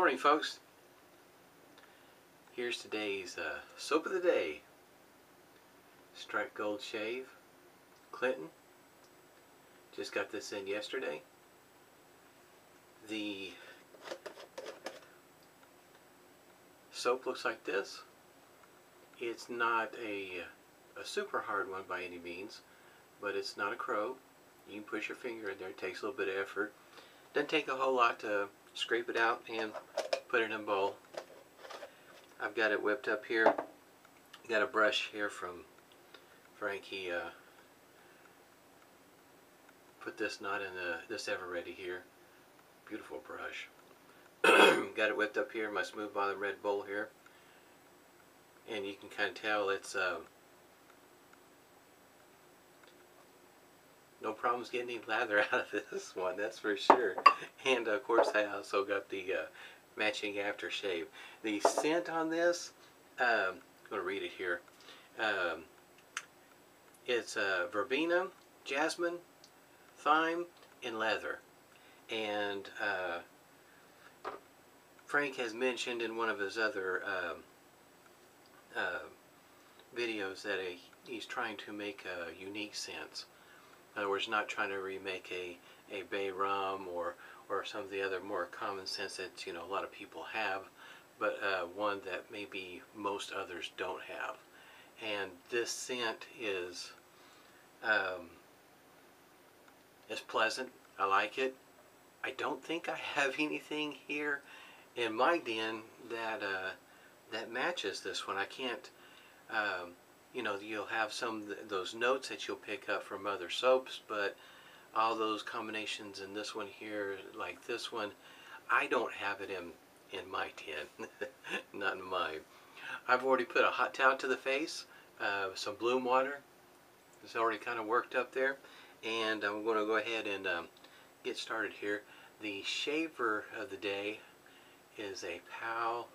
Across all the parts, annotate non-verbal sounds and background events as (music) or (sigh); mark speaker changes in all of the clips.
Speaker 1: Morning folks. Here's today's uh, soap of the day. Strike Gold Shave. Clinton. Just got this in yesterday. The soap looks like this. It's not a, a super hard one by any means, but it's not a crow. You can push your finger in there. It takes a little bit of effort. Doesn't take a whole lot to scrape it out and put it in a bowl. I've got it whipped up here. Got a brush here from Frankie. Uh, put this knot in the this ever ready here. Beautiful brush. (clears throat) got it whipped up here, in my smooth bottom red bowl here. And you can kind of tell it's uh, no problems getting any lather (laughs) out of this one, that's for sure. And of course I also got the uh, matching aftershave. The scent on this, um, I'm going to read it here. Um, it's uh, verbena, jasmine, thyme, and leather. And uh, Frank has mentioned in one of his other um, uh, videos that a, he's trying to make a unique scent. In other words, not trying to remake a, a bay rum or, or some of the other more common scents that you know a lot of people have, but uh, one that maybe most others don't have. And this scent is um, is pleasant. I like it. I don't think I have (laughs) anything here in my den that uh, that matches this one. I can't. Um, you know, you'll have some those notes that you'll pick up from other soaps, but all those combinations in this one here, like this one, I don't have it in in my tin, (laughs) not in mine. I've already put a hot towel to the face, uh, some bloom water. It's already kind of worked up there, and I'm going to go ahead and um, get started here. The shaver of the day is a PAL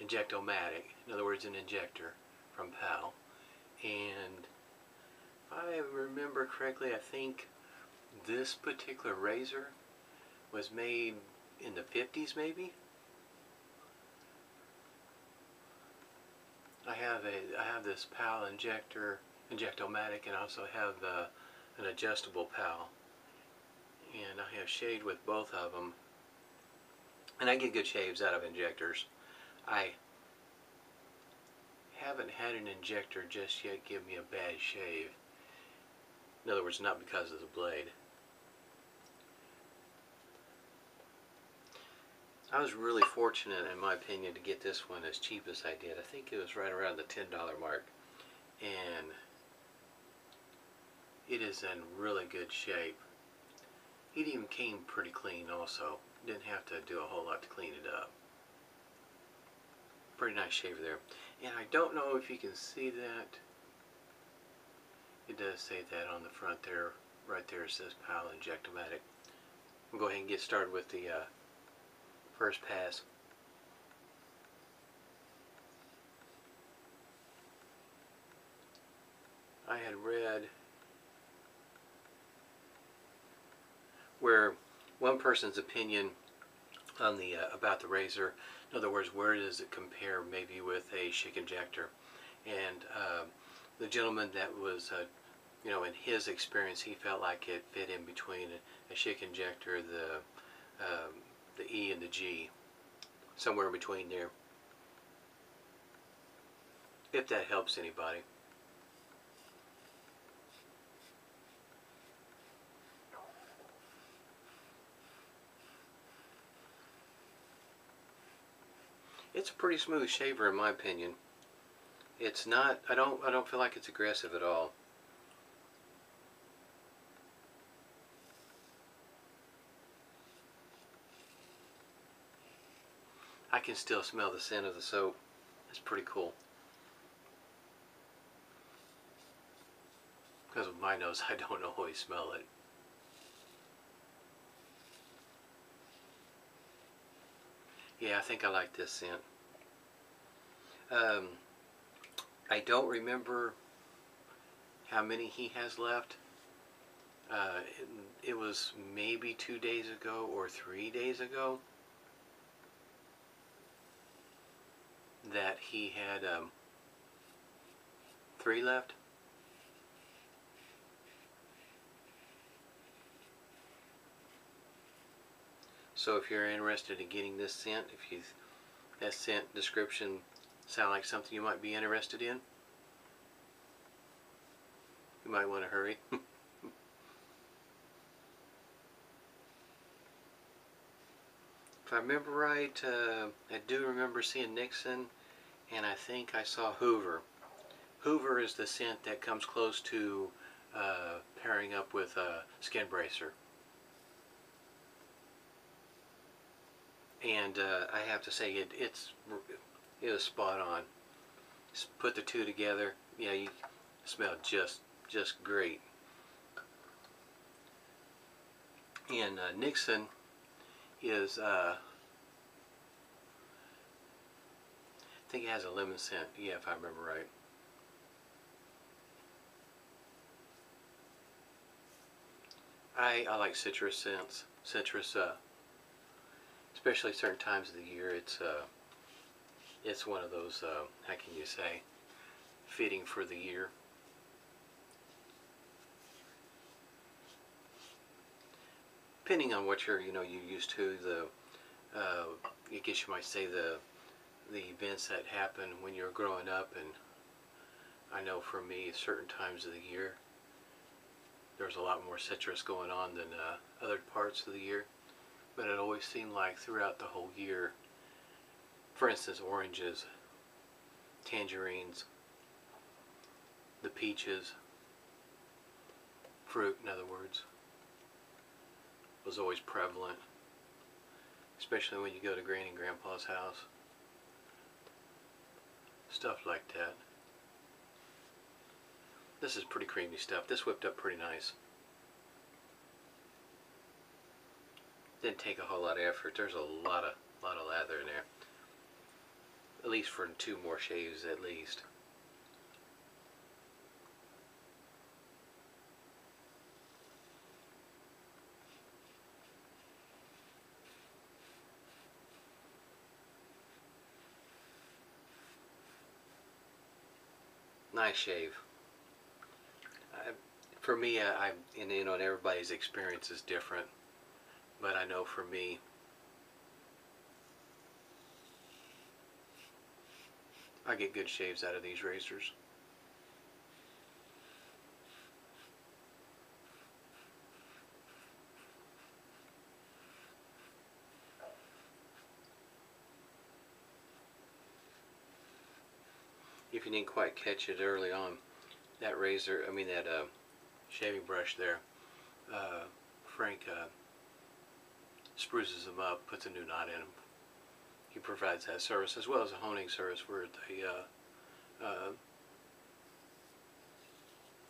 Speaker 1: Injectomatic, in other words, an injector from PAL. And if I remember correctly, I think this particular razor was made in the 50s maybe. I have a I have this PAL injector injectomatic and I also have uh, an adjustable PAL and I have shaved with both of them and I get good shaves out of injectors. I haven't had an injector just yet give me a bad shave. In other words, not because of the blade. I was really fortunate, in my opinion, to get this one as cheap as I did. I think it was right around the $10 mark. And it is in really good shape. It even came pretty clean also. Didn't have to do a whole lot to clean it up. Pretty nice shaver there. And I don't know if you can see that. It does say that on the front there. Right there it says PAL Injectomatic. We'll go ahead and get started with the uh, first pass. I had read where one person's opinion on the uh, about the razor. In other words, where does it compare maybe with a Schick injector? And uh, the gentleman that was, uh, you know, in his experience, he felt like it fit in between a, a Schick injector, the um, the E and the G, somewhere in between there. If that helps anybody. It's a pretty smooth shaver in my opinion. It's not, I don't, I don't feel like it's aggressive at all. I can still smell the scent of the soap. It's pretty cool. Because of my nose, (laughs) I don't always smell it. Yeah, I think I like this scent. Um, I don't remember how many he has left. Uh, it, it was maybe two days ago or three days ago that he had um, three left. So if you're interested in getting this scent, if you that scent description sound like something you might be interested in, you might want to hurry. (laughs) if I remember right, uh, I do remember seeing Nixon, and I think I saw Hoover. Hoover is the scent that comes close to uh, pairing up with a skin bracer. And uh, I have to say, it, it's it was spot on. Just put the two together, yeah, you smell just just great. And uh, Nixon is, uh, I think it has a lemon scent, yeah, if I remember right. I, I like citrus scents, citrus, uh, especially certain times of the year. It's uh, it's one of those, uh, how can you say, fitting for the year. depending on what you're, you know, you're used to, the, uh, I guess you might say the, the events that happen when you're growing up, and I know for me, certain times of the year, there's a lot more citrus going on than uh, other parts of the year, but it always seemed like throughout the whole year, for instance, oranges, tangerines, the peaches, fruit in other words, was always prevalent, especially when you go to Granny and Grandpa's house. Stuff like that. This is pretty creamy stuff. This whipped up pretty nice. Didn't take a whole lot of effort. There's a lot of lot of lather in there. At least for two more shaves at least. nice shave. I, for me, I, I and, you know, and everybody's experience is different, but I know for me, I get good shaves out of these razors. if you didn't quite catch it early on, that razor, I mean that uh, shaving brush there, uh, Frank uh, spruces them up, puts a new knot in them. He provides that service as well as a honing service where the uh, uh,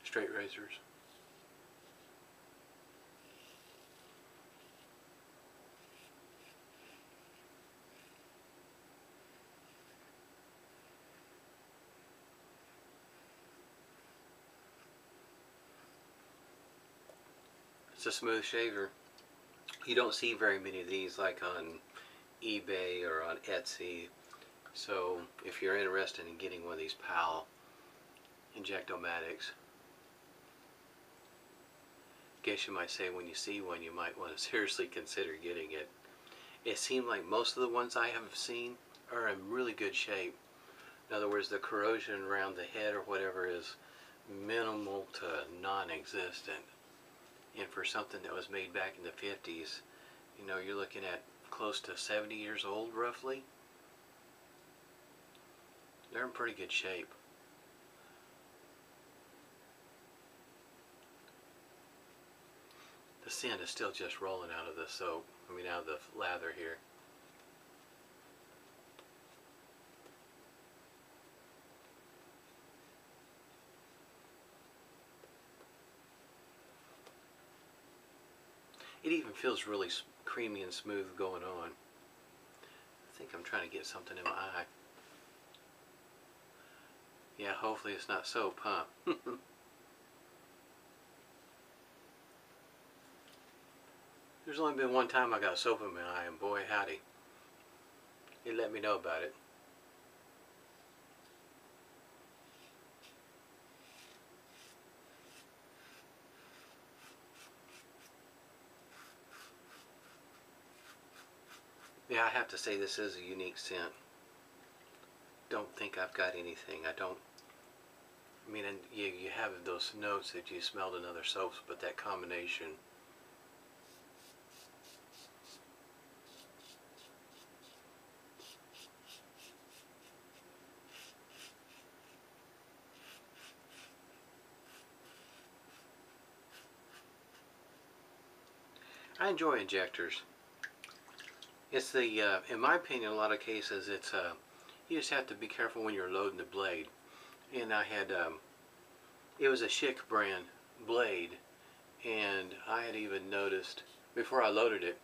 Speaker 1: straight razors. It's a smooth shaver. You don't see very many of these like on eBay or on Etsy. So if you're interested in getting one of these PAL Injectomatics, I guess you might say when you see one you might want to (laughs) seriously consider getting it. It seemed like most of the ones I have seen are in really good shape. In other words, the corrosion around the head or whatever is minimal to non-existent. And for something that was made back in the 50s, you know, you're looking at close to 70 years old roughly. They're in pretty good shape. The sand is still just rolling out of the soap, I mean out of the lather here. It even feels really creamy and smooth going on. I think I'm trying to get something in my eye. Yeah, hopefully it's not soap, huh? (laughs) There's only been one time I got soap in my eye, and boy howdy. It let me know about it. Yeah, I have to say this is a unique scent. Don't think I've got anything. I don't. I mean, and you you have those notes that you smelled in other soaps, but that combination. I enjoy injectors. It's the, uh, in my opinion, a lot of cases, it's, uh, you just have to be careful when you're loading the blade. And I had, um, it was a Schick brand blade, and I had even noticed, before I loaded it,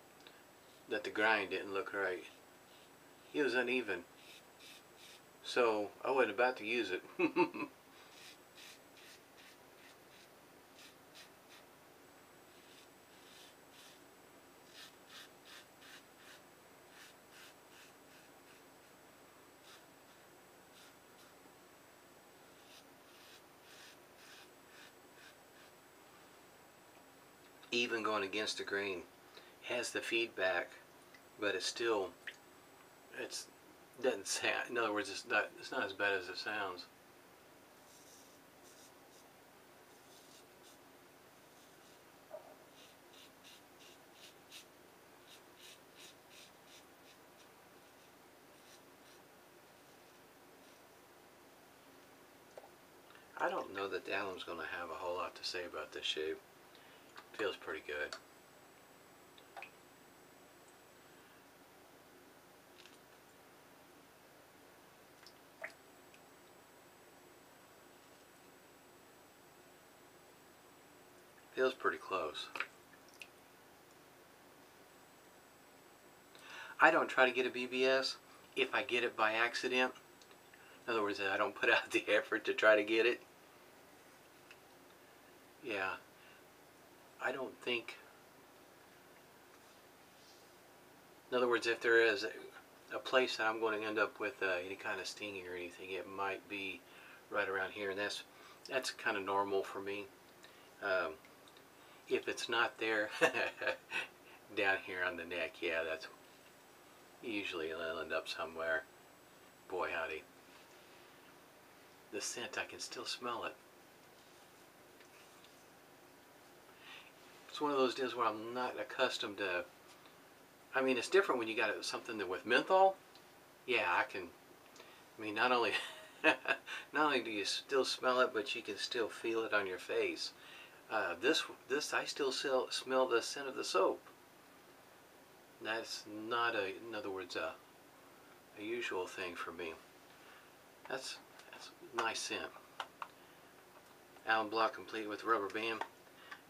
Speaker 1: that the grind didn't look right. It was uneven. So, I wasn't about to use it. (laughs) even going against the grain has the feedback but it's still it's doesn't sound in other words it's not it's not as bad as it sounds I don't know that alum's going to have a whole lot to say about this shave. Feels pretty good. Feels pretty close. I don't try to get a BBS if I get it by accident. In other words, I don't put out the (laughs) effort to try to get it. Yeah, I don't think. In other words, if there is a, a place that I'm going to end up with uh, any kind of stinging or anything, it might be right around here, and that's that's kind of normal for me. Um, if it's not there, (laughs) down here on the neck, yeah, that's usually it'll end up somewhere. Boy, howdy. The scent, I can still smell it. It's one of those deals where I'm not accustomed to. I mean, it's different when you got something that with menthol. Yeah, I can. I mean, not only (laughs) not only do you still smell it, but you can still feel it on your face. Uh, this this I still smell the scent of the soap. That's not a, in other words, a, a usual thing for me. That's that's a nice scent. alum block complete with rubber band.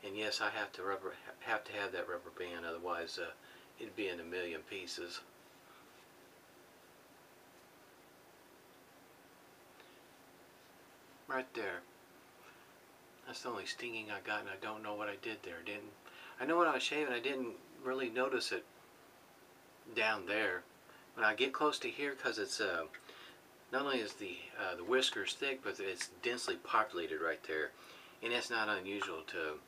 Speaker 1: And yes, I have to rubber have to have that rubber band, otherwise uh, it'd be in a million pieces. Right there. That's the only stinging I got, and I don't know what I did there. Didn't I know when I was shaving, I didn't really notice it down there. When I get close to here, because it's uh, not only is the uh, the whiskers thick, but it's densely populated right there, and it's not unusual to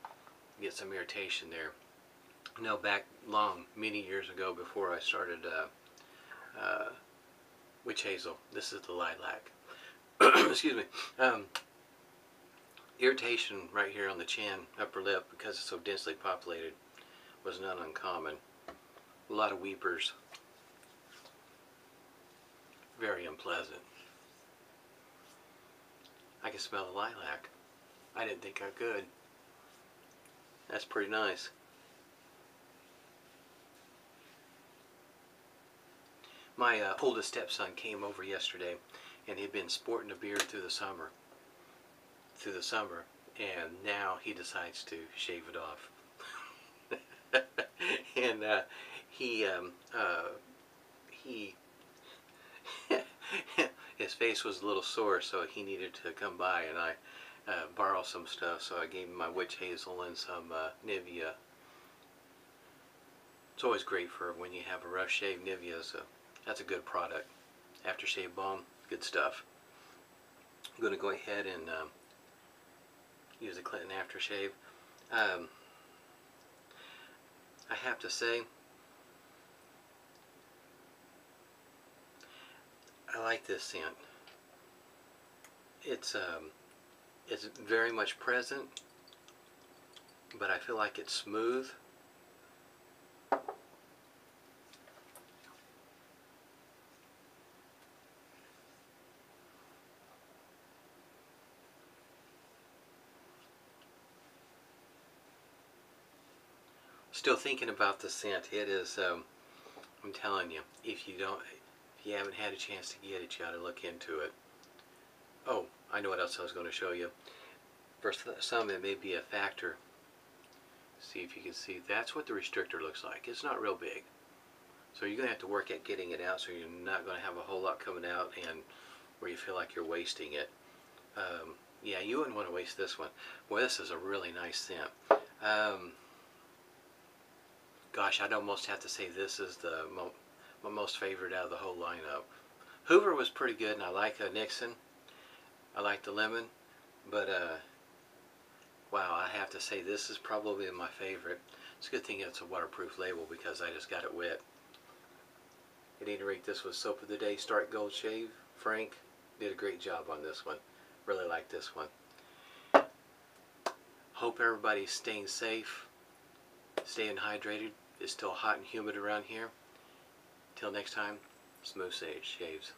Speaker 1: get some irritation there. No, back long, many years ago before I started uh, uh, witch hazel, this is the lilac. (coughs) Excuse me. Um, irritation right here on the chin, upper lip, because it's so densely populated, was not uncommon. A lot of weepers. Very unpleasant. I can smell the lilac. I didn't think I could. That's pretty nice. My uh, oldest stepson came over yesterday and he'd been sporting a beard through the summer. Through the summer. And now he decides to shave it off. (laughs) and uh, he, um, uh, he, (laughs) his face was a little sore so he needed to come by and I uh, borrow some stuff, so I gave him my witch hazel and some uh, Nivea. It's always great for when you have a rough shave. Nivea is a, that's a good product. Aftershave balm, good stuff. I'm going to go ahead and um, use the Clinton aftershave. Um, I have to say, I like this scent. It's um, it's very much present, but I feel like it's smooth. Still thinking about the scent. It is, um, I'm telling you, if you don't, if you haven't had a chance to get it, you ought to look into it. Oh, I know what else I was going to show you. For some, it may be a factor. See if you can see. That's what the restrictor looks like. It's not real big. So you're going to have to work at getting it out so you're not going to have a whole lot coming out and where you feel like you're wasting it. Um, yeah, you wouldn't want to waste this one. Well, this is a really nice scent. Um, gosh, I'd almost have to say this is the mo my most favorite out of the whole lineup. Hoover was pretty good, and I like uh, Nixon. I like the lemon, but uh, wow, I have to say this is probably my favorite. It's a good thing it's a waterproof label because I just got it wet. At any rate, this was Soap of the Day, Strike Gold Shave. Frank did a great job on this one. Really like this one. Hope everybody's staying safe, staying hydrated. It's still hot and humid around here. Till next time, Smooth Sage Shaves.